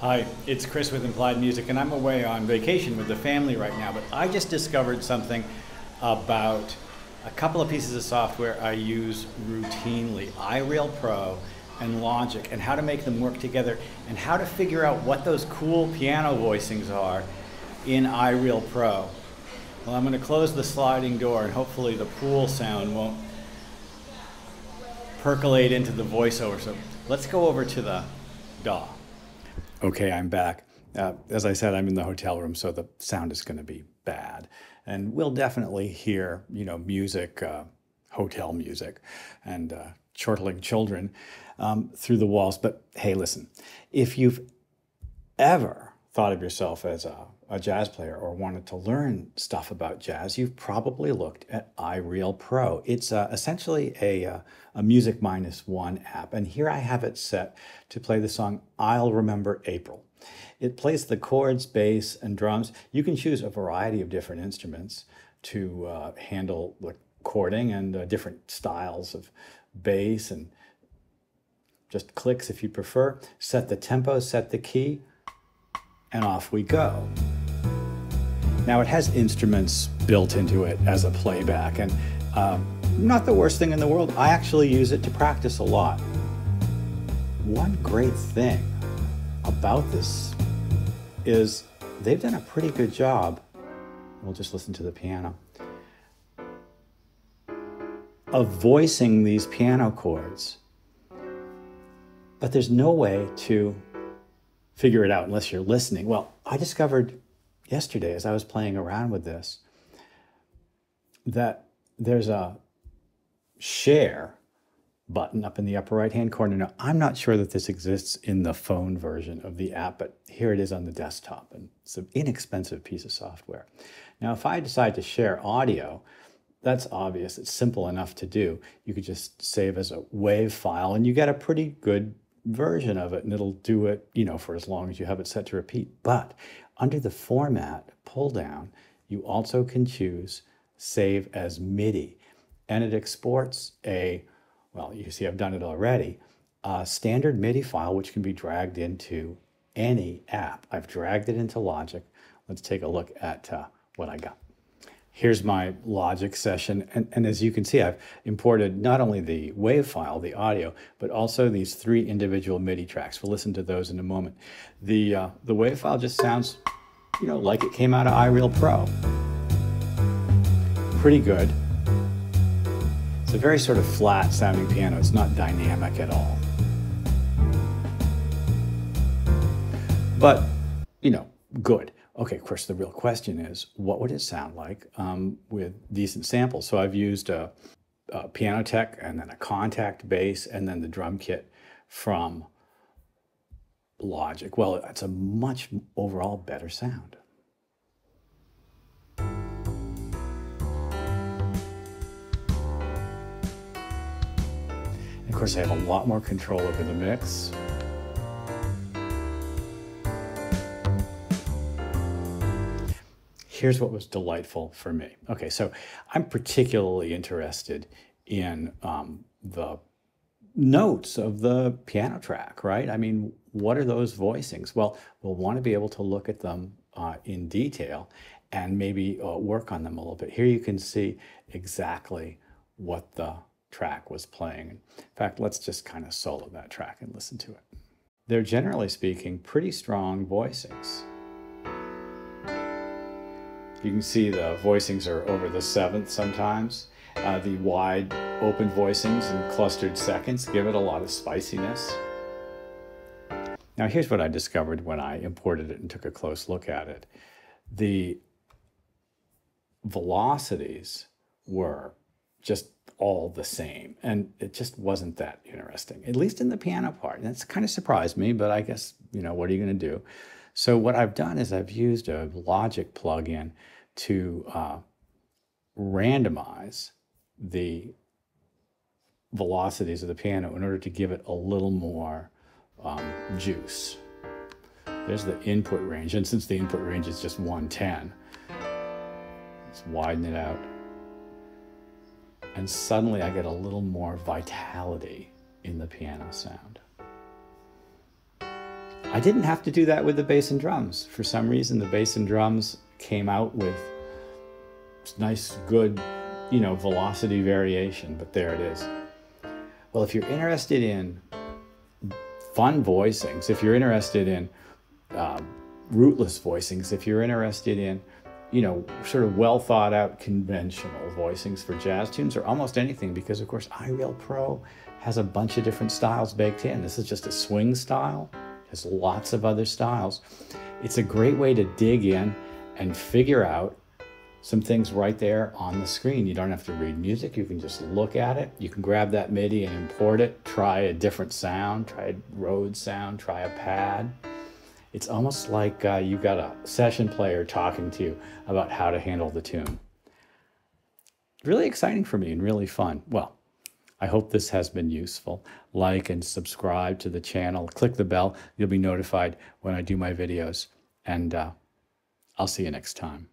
Hi, it's Chris with Implied Music, and I'm away on vacation with the family right now. But I just discovered something about a couple of pieces of software I use routinely iReal Pro and Logic, and how to make them work together, and how to figure out what those cool piano voicings are in iReal Pro. Well, I'm going to close the sliding door, and hopefully the pool sound won't percolate into the voiceover. So let's go over to the DAW. Okay, I'm back. Uh, as I said, I'm in the hotel room, so the sound is going to be bad. And we'll definitely hear, you know, music, uh, hotel music, and uh, chortling children um, through the walls. But hey, listen, if you've ever thought of yourself as a, a jazz player or wanted to learn stuff about jazz, you've probably looked at iReal Pro. It's uh, essentially a, uh, a music minus one app. And here I have it set to play the song I'll Remember April. It plays the chords, bass, and drums. You can choose a variety of different instruments to uh, handle the chording and uh, different styles of bass and just clicks if you prefer. Set the tempo, set the key, and off we go. Now it has instruments built into it as a playback, and um, not the worst thing in the world. I actually use it to practice a lot. One great thing about this is they've done a pretty good job. We'll just listen to the piano. Of voicing these piano chords. But there's no way to figure it out unless you're listening. Well, I discovered yesterday as I was playing around with this that there's a share button up in the upper right hand corner. Now, I'm not sure that this exists in the phone version of the app, but here it is on the desktop, and it's an inexpensive piece of software. Now, if I decide to share audio, that's obvious. It's simple enough to do. You could just save as a WAV file, and you get a pretty good version of it and it'll do it, you know, for as long as you have it set to repeat. But under the format pull down, you also can choose save as MIDI and it exports a, well, you see I've done it already, a standard MIDI file which can be dragged into any app. I've dragged it into Logic. Let's take a look at uh, what I got here's my logic session. And, and as you can see, I've imported not only the WAV file, the audio, but also these three individual MIDI tracks. We'll listen to those in a moment. The, uh, the WAV file just sounds, you know, like it came out of iReal Pro. Pretty good. It's a very sort of flat sounding piano. It's not dynamic at all. But, you know, good. Okay, of course, the real question is what would it sound like um, with decent samples? So I've used a, a tech, and then a Kontakt bass and then the drum kit from Logic. Well, it's a much overall better sound. Of course, I have a lot more control over the mix. Here's what was delightful for me. Okay, so I'm particularly interested in um, the notes of the piano track, right? I mean, what are those voicings? Well, we'll want to be able to look at them uh, in detail and maybe uh, work on them a little bit. Here you can see exactly what the track was playing. In fact, let's just kind of solo that track and listen to it. They're generally speaking pretty strong voicings. You can see the voicings are over the seventh sometimes. Uh, the wide open voicings and clustered seconds give it a lot of spiciness. Now here's what I discovered when I imported it and took a close look at it. The velocities were just all the same and it just wasn't that interesting at least in the piano part and that's kind of surprised me but i guess you know what are you going to do so what I've done is I've used a Logic plugin to uh, randomize the velocities of the piano in order to give it a little more um, juice. There's the input range, and since the input range is just 110, let's widen it out. And suddenly I get a little more vitality in the piano sound. I didn't have to do that with the bass and drums. For some reason, the bass and drums came out with nice, good, you know, velocity variation, but there it is. Well, if you're interested in fun voicings, if you're interested in uh, rootless voicings, if you're interested in, you know, sort of well thought out conventional voicings for jazz tunes or almost anything, because of course iReal Pro has a bunch of different styles baked in. This is just a swing style. There's lots of other styles. It's a great way to dig in and figure out some things right there on the screen. You don't have to read music. You can just look at it. You can grab that MIDI and import it, try a different sound, try a Rhodes sound, try a pad. It's almost like uh, you've got a session player talking to you about how to handle the tune. Really exciting for me and really fun. Well, I hope this has been useful. Like and subscribe to the channel. Click the bell. You'll be notified when I do my videos. And uh, I'll see you next time.